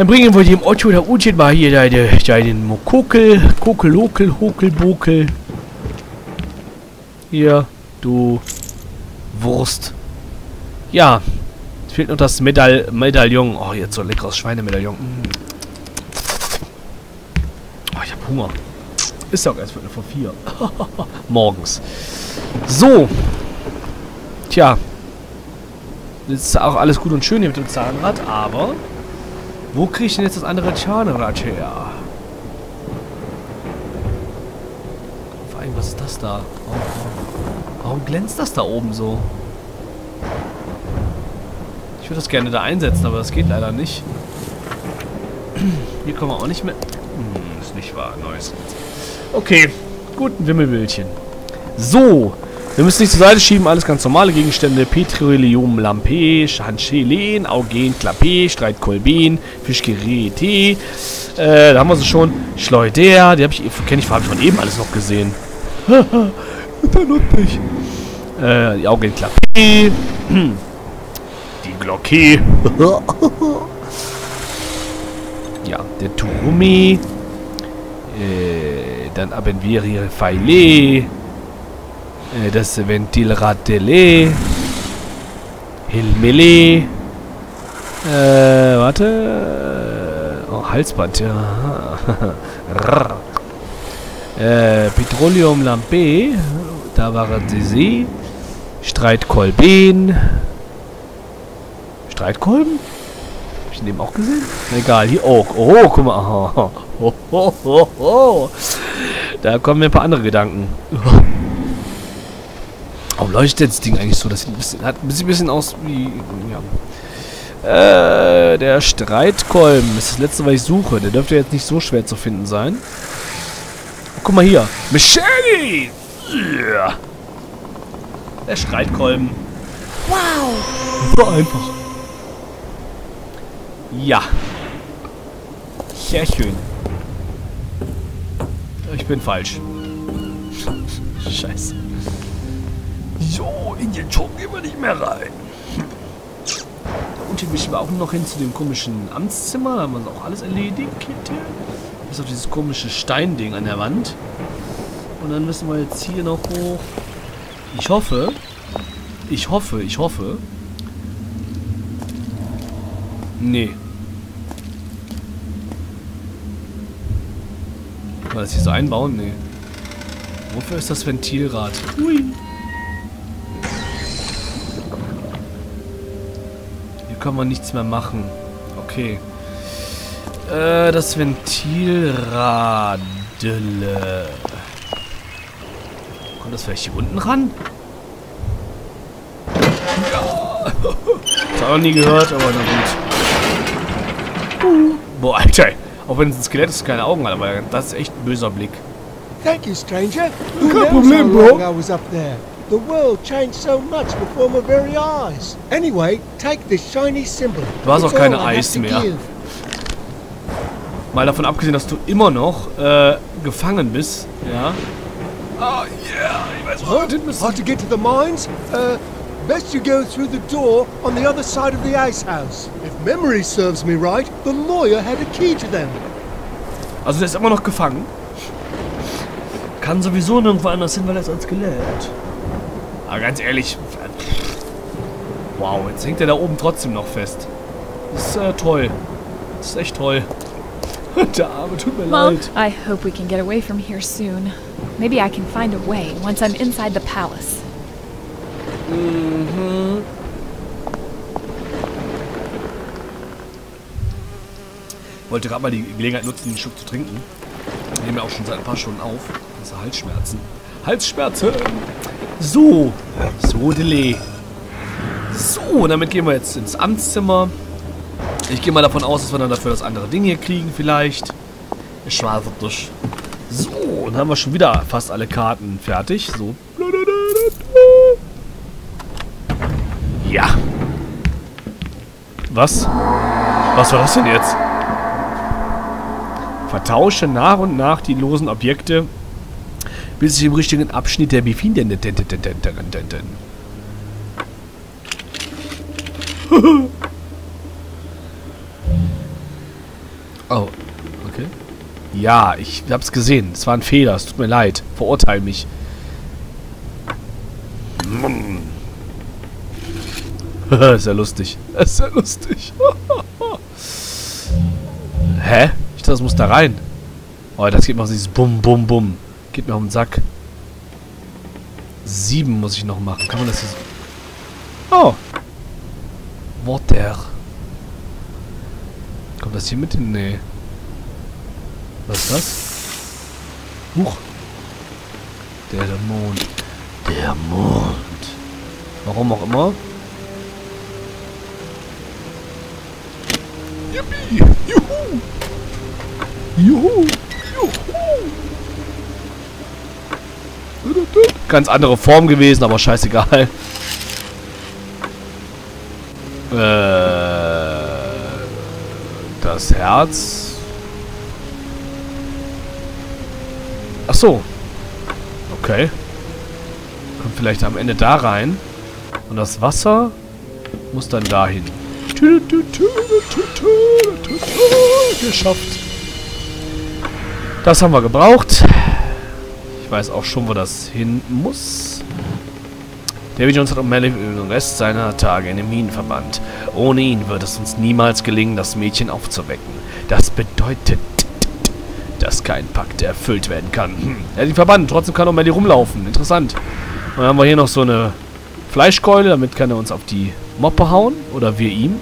Dann bringen wir dem Otto oder Utchen mal hier deine, deinen Mokokel, Kokel, Lokel, Hokel, Bokel. Hier, du Wurst. Ja, fehlt noch das Medall Medaillon. Oh, jetzt so leckeres Schweinemedaillon. Mm. Oh, ich hab Hunger. Ist ja auch erst Viertel vor vier. Morgens. So. Tja. Jetzt ist auch alles gut und schön hier mit dem Zahnrad, aber... Wo kriege ich denn jetzt das andere Zahnrad her? Vor allem, was ist das da? Warum, warum glänzt das da oben so? Ich würde das gerne da einsetzen, aber das geht leider nicht. Hier kommen wir auch nicht mehr... Hm, ist nicht wahr. Neues. Okay. Gut, ein Wimmelbildchen. So. Wir müssen nicht zur Seite schieben. Alles ganz normale Gegenstände. Petroleum Lampe, Hanschelen, Augen, Klappe, Streitkolben, Fischgerät, Tee. Äh, da haben wir sie schon. Schleuder. Die habe ich, kenne ich, habe ich von eben alles noch gesehen. da nutzt ich. Äh, die Augen, Klappe. Die Glocke. ja, der Turumi. Äh, dann haben wir Äh, das Ventilradele. Hilmele. Äh, warte. Oh, Halsband, ja. äh, Petroleum Lampe. Da waren sie sie. Streitkolben. Streitkolben? Hab ich den eben auch gesehen? Egal, hier auch. Oh, oh, guck mal. Oh, oh, oh, oh. Da kommen mir ein paar andere Gedanken. Warum leuchtet das Ding eigentlich so? Das sieht ein bisschen, hat, sieht ein bisschen aus wie... Ja. Äh, der Streitkolben ist das letzte, was ich suche. Der dürfte jetzt nicht so schwer zu finden sein. Oh, guck mal hier. Machete! Ja. Der Streitkolben. Wow! War einfach. Ja. Sehr schön. Ich bin falsch. Scheiße. So, in den Turm gehen wir nicht mehr rein. Und hier müssen wir auch noch hin zu dem komischen Amtszimmer. Da haben wir auch alles erledigt. Bis auf dieses komische Steinding an der Wand. Und dann müssen wir jetzt hier noch hoch. Ich hoffe, ich hoffe, ich hoffe. Nee. Kann man das hier so einbauen? Nee. Wofür ist das Ventilrad? Hui. Kann man nichts mehr machen. Okay. Äh, das Ventilrad. Kommt das vielleicht hier unten ran? Ja. Das habe ich noch nie gehört, aber na gut. Boah, Alter. Auch wenn es ein Skelett ist, keine Augen hat, aber das ist echt ein böser Blick. Thank you, stranger. Kein Problem, Bro. The world changed so much before my very eyes. Anyway, take this shiny symbol. Du hast auch keine Eis mehr. Mal davon abgesehen, dass du immer noch äh, gefangen bist. Ja. Ah, yeah. Ich weiß, hin müssen. How to get to the mines? Uh, best you go through the door on the other side of the ice house. If memory serves me right, the lawyer had a key to them. Also der ist immer noch gefangen. Kann sowieso nirgendwo anders hin, weil er ist ein Skelett. Aber ganz ehrlich. Wow, jetzt hängt er da oben trotzdem noch fest. Das ist äh, toll. Das ist echt toll. Der Arme, tut mir Well, leid. I hope we can get away from here soon. Maybe I can find a way once I'm inside the palace. Mhm. Wollte gerade mal die Gelegenheit nutzen, einen Schluck zu trinken. Ich nehme ja auch schon seit ein paar Stunden auf. Das ist Halsschmerzen. Halsschmerzen! So. So, Delay. So, damit gehen wir jetzt ins Amtszimmer. Ich gehe mal davon aus, dass wir dann dafür das andere Ding hier kriegen, vielleicht. Schwarzer Dusch. So, dann haben wir schon wieder fast alle Karten fertig. So. Ja. Was? Was war das denn jetzt? Vertausche nach und nach die losen Objekte, bis sich im richtigen Abschnitt der befinden. Oh, okay. Ja, ich hab's gesehen. Es war ein Fehler. Es tut mir leid. Verurteil mich. ist ja lustig. Ist ja lustig. Hä? Ich dachte, das muss da rein. Oh, das geht noch dieses Bum, Bum, Bum. Geht mir auf den Sack. Sieben muss ich noch machen. Kann man das hier... Oh. Water. Kommt das hier mit hin? Nee. Was ist das? Huch. Der, der Mond. Der Mond. Warum auch immer. Yippie! Juhu! Juhu! Ganz andere Form gewesen, aber scheißegal. Äh, das Herz. Ach so. Okay. Kommt vielleicht am Ende da rein. Und das Wasser muss dann dahin. Geschafft. Das haben wir gebraucht. Ich weiß auch schon, wo das hin muss. David Jones hat O'Malley für den Rest seiner Tage in den Minen verbannt. Ohne ihn wird es uns niemals gelingen, das Mädchen aufzuwecken. Das bedeutet, dass kein Pakt erfüllt werden kann. Hm. Er hat ihn verbannt, trotzdem kann O'Malley rumlaufen. Interessant. Und dann haben wir hier noch so eine Fleischkeule, damit kann er uns auf die Moppe hauen. Oder wir ihm.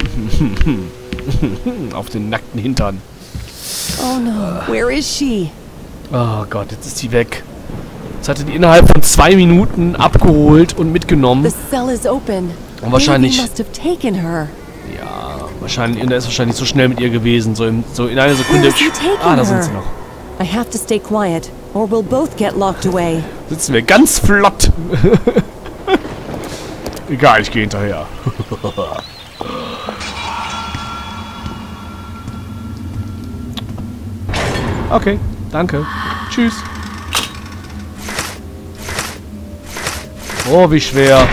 auf den nackten Hintern. Oh no, where is she? Oh Gott, jetzt ist sie weg. Jetzt hat er die innerhalb von zwei Minuten abgeholt und mitgenommen. Und wahrscheinlich... Ja, wahrscheinlich... Er ist wahrscheinlich so schnell mit ihr gewesen. So, im, so in einer Sekunde... Ah, da sind sie noch. I have to stay quiet, or we'll both get locked away. Sitzen wir ganz flott. Egal, ich gehe hinterher. okay, danke. Tschüss. Oh, wie schwer.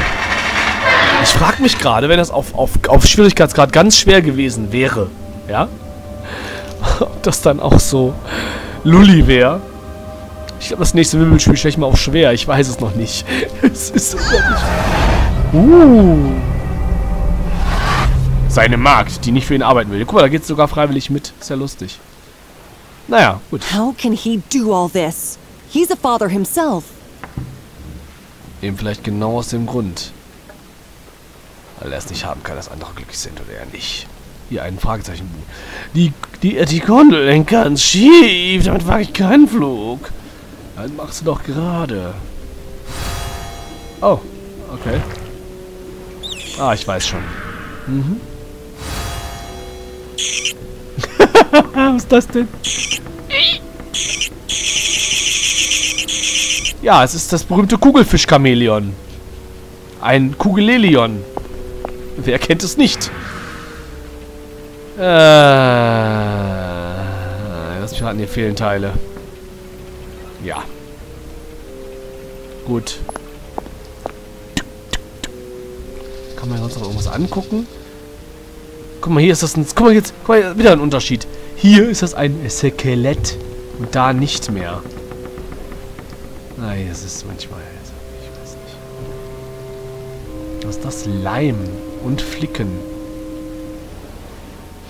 Ich frage mich gerade, wenn das auf, auf, auf Schwierigkeitsgrad ganz schwer gewesen wäre, ja? Ob das dann auch so Lulli wäre. Ich glaube, das nächste Wimbledon-Spiel stelle ich mal auf schwer. Ich weiß es noch nicht. es ist unglaublich. Uh. Seine Magd, die nicht für ihn arbeiten will. Guck mal, da geht es sogar freiwillig mit. Ist ja lustig. Naja, gut. How can he do all this? He's a father himself. Eben vielleicht genau aus dem Grund. Weil er es nicht haben kann, dass andere glücklich sind oder er nicht. Hier ein Fragezeichen. Die, die, die Gondel hängt ganz schief. Damit wage ich keinen Flug. Dann machst du doch gerade. Oh, okay. Ah, ich weiß schon. Mhm. Was ist das denn? Ja, es ist das berühmte Kugelfisch-Chamäleon. Ein Kugelelion. Wer kennt es nicht? Äh, lass mich raten, hier fehlen Teile. Ja. Gut. Kann man sonst noch irgendwas angucken? Guck mal, hier ist das ein... Guck mal, jetzt... Guck mal, wieder ein Unterschied. Hier ist das ein Skelett. Und da nicht mehr. Nein, es ist manchmal... also, Ich weiß nicht. Was ist das? Leim und Flicken.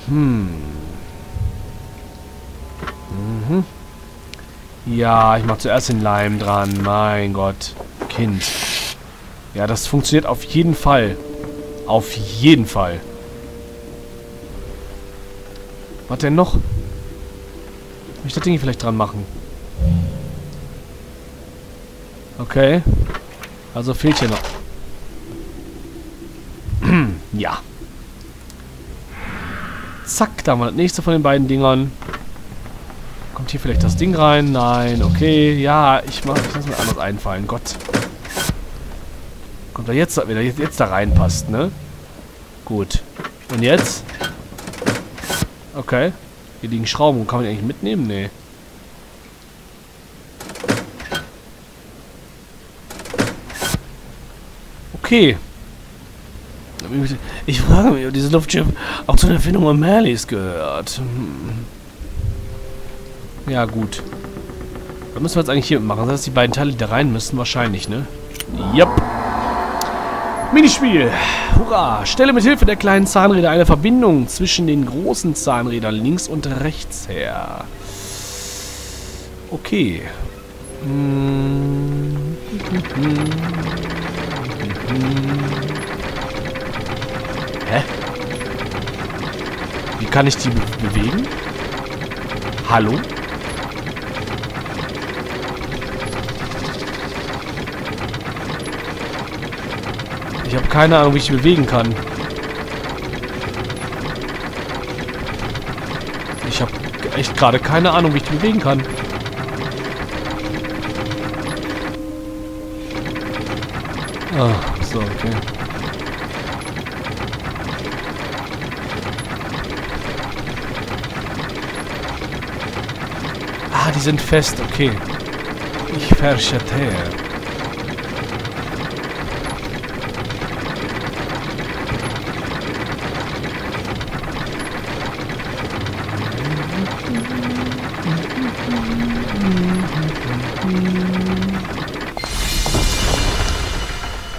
Hm. Mhm. Ja, ich mach zuerst den Leim dran. Mein Gott. Kind. Ja, das funktioniert auf jeden Fall. Auf jeden Fall. Was denn noch? Kann ich das Ding hier vielleicht dran machen? Okay. Also fehlt hier noch. ja. Zack, da haben wir das nächste von den beiden Dingern. Kommt hier vielleicht das Ding rein? Nein, okay. Ja, ich mach, ich lass mir anders einfallen. Gott. Kommt da jetzt, wenn er jetzt, jetzt da reinpasst, ne? Gut. Und jetzt? Okay. Hier liegen Schrauben. Kann man die eigentlich mitnehmen? Nee. Okay. Ich frage mich, ob dieses Luftschiff auch zu der Erfindung O'Malleys gehört. Hm. Ja, gut. Was müssen wir jetzt eigentlich hier machen? Das heißt, die beiden Teile, die da rein müssen, wahrscheinlich, ne? Jupp. Minispiel. Hurra. Stelle mit Hilfe der kleinen Zahnräder eine Verbindung zwischen den großen Zahnrädern links und rechts her. Okay. Hm. Hä? Wie kann ich die be bewegen? Hallo? Ich habe keine Ahnung, wie ich die bewegen kann. Ich habe echt gerade keine Ahnung, wie ich die bewegen kann. Ah, so, okay. Ah, die sind fest, okay. Ich verstehe.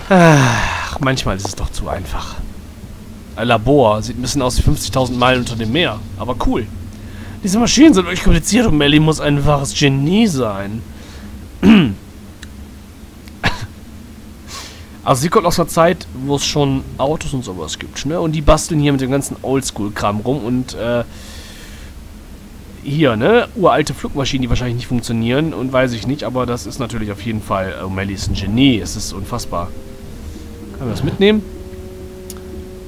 Ach, manchmal ist es doch zu einfach. Ein Labor sieht ein bisschen aus wie 50.000 Meilen unter dem Meer, aber cool. Diese Maschinen sind wirklich kompliziert und Melly muss ein wahres Genie sein. Also sie kommt aus einer Zeit, wo es schon Autos und sowas gibt, ne? Und die basteln hier mit dem ganzen Oldschool-Kram rum und äh, hier, ne? Uralte Flugmaschinen, die wahrscheinlich nicht funktionieren und weiß ich nicht, aber das ist natürlich auf jeden Fall, O'Malley ist ein Genie, es ist unfassbar. Können wir das mitnehmen?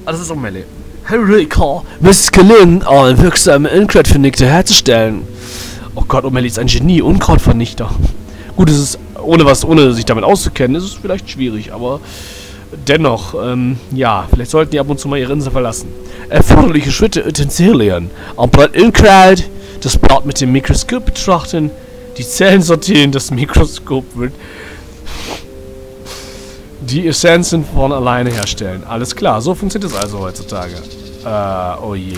Ah, das ist O'Malley. Harry Call, Meskalin, um wirksame Unkrautvernichter herzustellen. Oh Gott, O'Malley ist ein Genie, Unkrautvernichter. Gut, es ist, ohne was, ohne sich damit auszukennen, ist es vielleicht schwierig, aber dennoch, ähm, ja, vielleicht sollten die ab und zu mal ihre Insel verlassen. Erforderliche Schritte, Utensilien. Am Blatt Unkraut, das Blatt mit dem Mikroskop betrachten, die Zellen sortieren, das Mikroskop wird die Essenzen von alleine herstellen. Alles klar, so funktioniert es also heutzutage. Äh, oh je.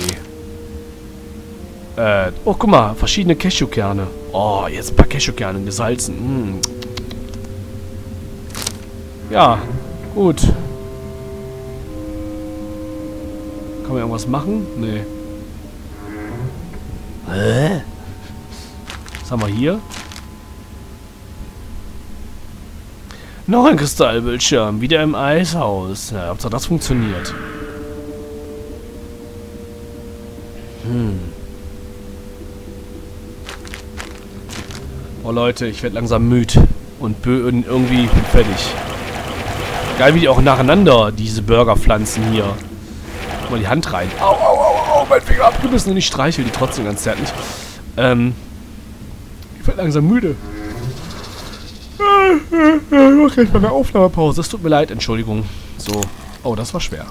Äh, oh, guck mal, verschiedene Cashewkerne. Oh, jetzt ein paar Cashewkerne gesalzen. Mm. Ja, gut. Kann man irgendwas machen? Nee. Hä? Was haben wir hier? Noch ein Kristallbildschirm, wieder im Eishaus. Ja, Hauptsache das funktioniert. Hm. Oh Leute, ich werde langsam müde. Und irgendwie fertig. Geil, wie die auch nacheinander diese Burger pflanzen hier. Guck mal die Hand rein. Au, au, au, au, mein Finger abgebissen und ich streichel die trotzdem ganz zärtlich. Ähm. Ich werde langsam müde. Ich gleich mal eine Aufnahmepause. Es tut mir leid, Entschuldigung. So. Oh, das war schwer.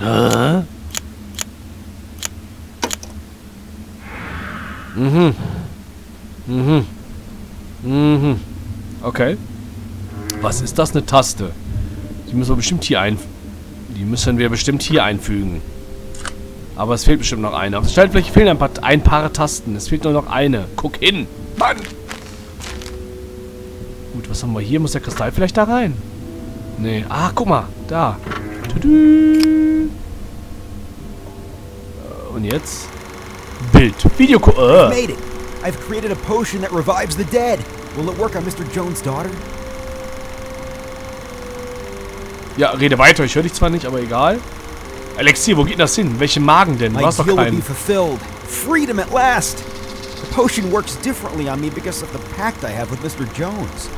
Äh? Mhm. Mhm. Mhm. Okay. Was ist das? Eine Taste. Die müssen wir bestimmt hier ein... Die müssen wir bestimmt hier einfügen. Aber es fehlt bestimmt noch eine. Auf der Schaltfläche fehlen ein paar, ein paar Tasten. Es fehlt nur noch eine. Guck hin. Mann! Gut, was haben wir hier? Muss der Kristall vielleicht da rein? Nee. Ah, guck mal. Da. Tudu. Und jetzt? Bild. Video. Uh. made it. I've created a potion that revives the dead. Will it work on Mr. Jones' daughter? Ja, rede weiter. Ich höre dich zwar nicht, aber egal. Elixier, wo geht das hin? Welche Magen denn? Du hast doch deal will be keinen. fulfilled. Freedom at last. The potion works differently on me because of the pact I have with Mr. Jones.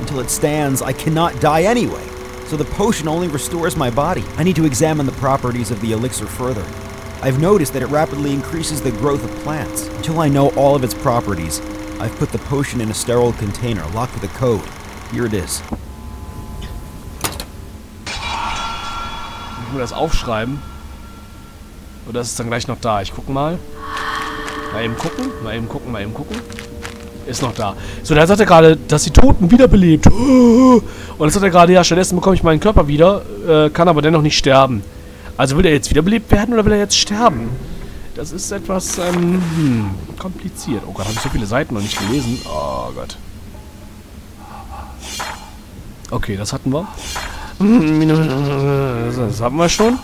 Until it stands, I cannot die anyway. So the potion only restores my body. I need to examine the properties of the elixir further. I've noticed that it rapidly increases the growth of plants. Until I know all of its properties, I've put the potion in a sterile container locked with a code. Here it is. Ich muss das aufschreiben. Oder ist es dann gleich noch da? Ich gucke mal. Mal eben gucken, mal eben gucken, mal eben gucken. Ist noch da. So, da sagt er gerade, dass die Toten wiederbelebt. Und jetzt sagt er gerade, ja, stattdessen bekomme ich meinen Körper wieder, äh, kann aber dennoch nicht sterben. Also will er jetzt wiederbelebt werden oder will er jetzt sterben? Das ist etwas, ähm, hm, kompliziert. Oh Gott, habe ich so viele Seiten noch nicht gelesen. Oh Gott. Okay, das hatten wir. Das hatten wir schon?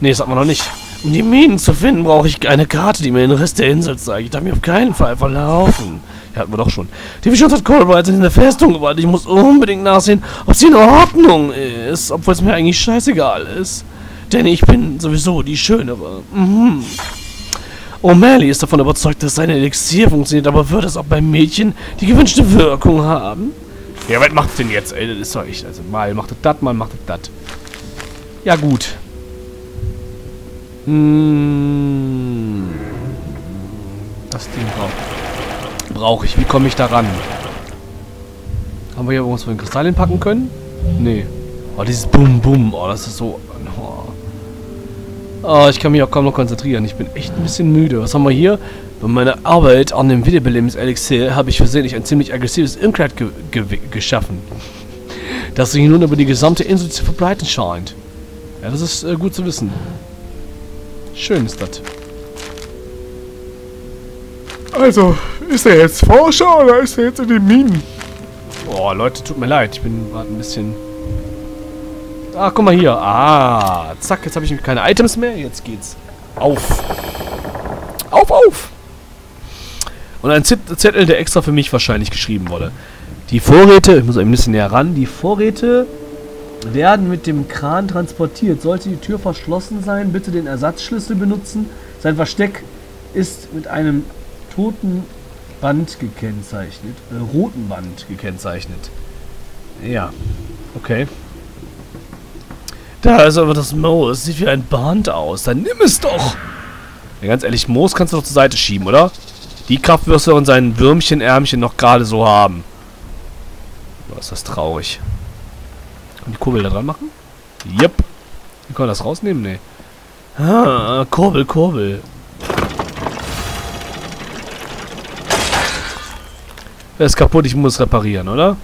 Ne, das hatten wir noch nicht. Um die Minen zu finden, brauche ich eine Karte, die mir den Rest der Insel zeigt. Ich darf mich auf keinen Fall verlaufen. Ja, hatten wir doch schon. Die Vision hat Cole bereits in der Festung gewartet. Ich muss unbedingt nachsehen, ob sie in Ordnung ist. Obwohl es mir eigentlich scheißegal ist. Denn ich bin sowieso die Schönere. Mhm. O'Malley ist davon überzeugt, dass seine Elixier funktioniert, aber wird es auch beim Mädchen die gewünschte Wirkung haben? Ja, was macht's denn jetzt, ey? Das ist doch echt, also mal macht das, mal macht das. Ja, gut. Hm. Das Ding brauche brauch ich. Wie komme ich da ran? Haben wir hier irgendwas von den Kristallen packen können? Nee. Oh, dieses Bum Bum. Oh, das ist so... Oh. oh, ich kann mich auch kaum noch konzentrieren. Ich bin echt ein bisschen müde. Was haben wir hier? Bei meiner Arbeit an dem Wiederbelebens-Elixier habe ich versehentlich ein ziemlich aggressives Imkleid ge ge geschaffen. Das sich nun über die gesamte Insel zu verbreiten scheint. Ja, das ist äh, gut zu wissen. Schön ist das. Also, ist er jetzt Forscher oder ist er jetzt in den Minen? Oh, Leute, tut mir leid. Ich bin gerade ein bisschen... Ah, guck mal hier. Ah, zack, jetzt habe ich keine Items mehr. Jetzt geht's auf. Auf, auf! Und ein Zettel, der extra für mich wahrscheinlich geschrieben wurde. Die Vorräte, ich muss ein bisschen näher ran, die Vorräte werden mit dem Kran transportiert. Sollte die Tür verschlossen sein, bitte den Ersatzschlüssel benutzen. Sein Versteck ist mit einem toten Band gekennzeichnet. Äh, roten Band gekennzeichnet. Ja, okay. Da ist aber das Moos. Sieht wie ein Band aus. Dann nimm es doch. Ja, ganz ehrlich, Moos kannst du doch zur Seite schieben, oder? Die Kraft wirst du in seinen Würmchenärmchen noch gerade so haben. Boah, ist das traurig. Kann die Kurbel da dran machen? Wie kann man das rausnehmen? Nee. Ah, Kurbel, Kurbel. Er ist kaputt, ich muss reparieren, oder?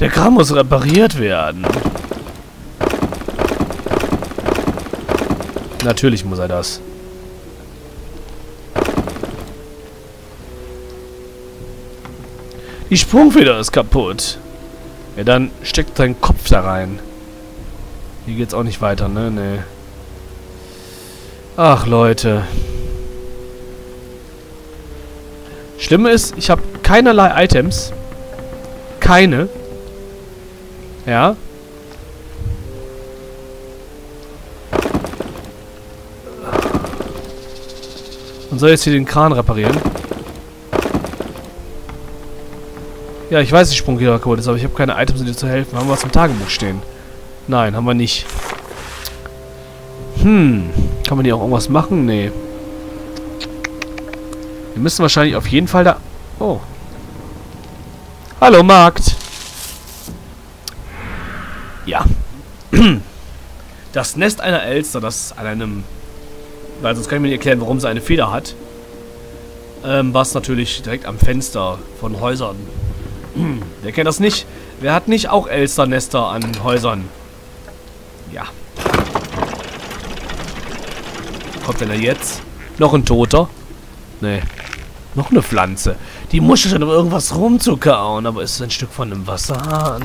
Der Kram muss repariert werden. Natürlich muss er das. Die Sprungfeder ist kaputt. Ja, dann steckt dein Kopf da rein. Hier geht's auch nicht weiter, ne? Nee. Ach, Leute. Schlimme ist, ich habe keinerlei Items. Keine. Ja. Und soll jetzt hier den Kran reparieren. Ja, ich weiß, die Sprunggitter kaputt ist, aber ich habe keine Items, um dir zu helfen. Haben wir was im Tagebuch stehen? Nein, haben wir nicht. Hm. Kann man hier auch irgendwas machen? Nee. Wir müssen wahrscheinlich auf jeden Fall da... Oh. Hallo, Markt. Ja. Das Nest einer Elster, das an einem... Weil sonst kann ich mir nicht erklären, warum sie eine Feder hat. Ähm, was natürlich direkt am Fenster von Häusern Wer kennt das nicht? Wer hat nicht auch Elsternester an Häusern? Ja. Kommt denn er jetzt? Noch ein Toter? Nee. Noch eine Pflanze. Die muss schon um irgendwas rumzukauen, aber ist ein Stück von einem Wasserhahn.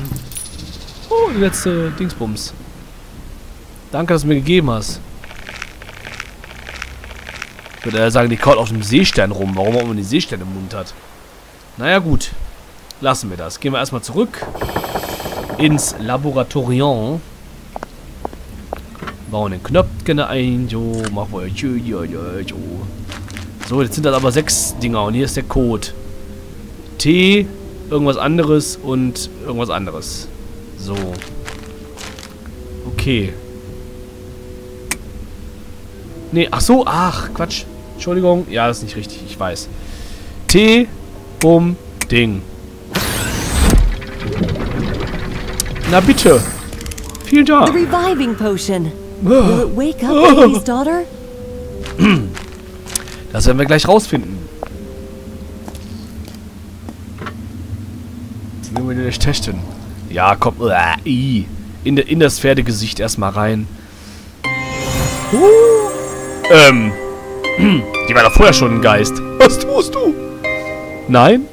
Oh, die letzte Dingsbums. Danke, dass du mir gegeben hast. Ich würde sagen, die kaut auf dem Seestern rum. Warum auch immer die Seestern im Mund hat. Naja, gut. Lassen wir das. Gehen wir erstmal zurück ins Laboratorium. Bauen den Knöpfchen ein. Jo, machen wir. Jo. So, jetzt sind das aber sechs Dinger und hier ist der Code. T, irgendwas anderes und irgendwas anderes. So. Okay. Nee, ach so, ach, Quatsch. Entschuldigung. Ja, das ist nicht richtig, ich weiß. T, Bum, Ding. Na bitte. Vielen Dank. The reviving potion. Will it wake up Baby's daughter? Das werden wir gleich rausfinden. Nehmen wir den nicht testen. Ja, komm. In, de, in das Pferdegesicht erstmal rein. Uh, ähm. Die war doch vorher schon ein Geist. Was tust du? Nein?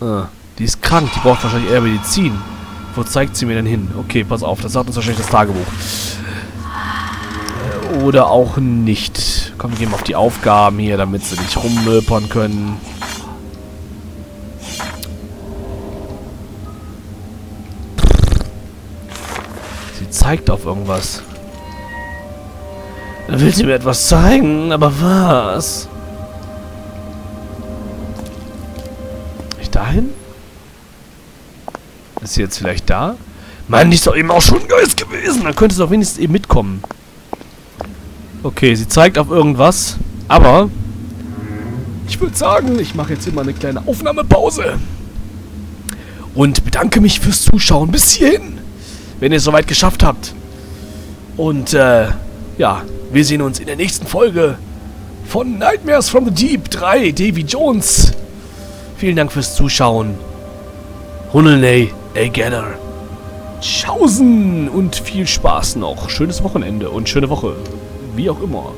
Ah, die ist krank. Die braucht wahrscheinlich eher Medizin. Wo zeigt sie mir denn hin? Okay, pass auf. Das sagt uns wahrscheinlich das Tagebuch. Äh, Oder auch nicht. Komm, wir gehen mal auf die Aufgaben hier, damit sie nicht rummöpern können. Sie zeigt auf irgendwas. Dann will sie mir etwas zeigen, aber was? Ich dahin? Ist sie jetzt vielleicht da? Mann, die ist doch eben auch schon Geist gewesen. Dann könnte sie doch wenigstens eben mitkommen. Okay, sie zeigt auf irgendwas. Aber ich würde sagen, ich mache jetzt mal eine kleine Aufnahmepause. Und bedanke mich fürs Zuschauen bis hierhin. Wenn ihr es soweit geschafft habt. Und, äh, ja, wir sehen uns in der nächsten Folge von Nightmares from the Deep 3, Davy Jones. Vielen Dank fürs Zuschauen. Hunnelney, a Gather. Tschaußen und viel Spaß noch. Schönes Wochenende und schöne Woche. Wie auch immer.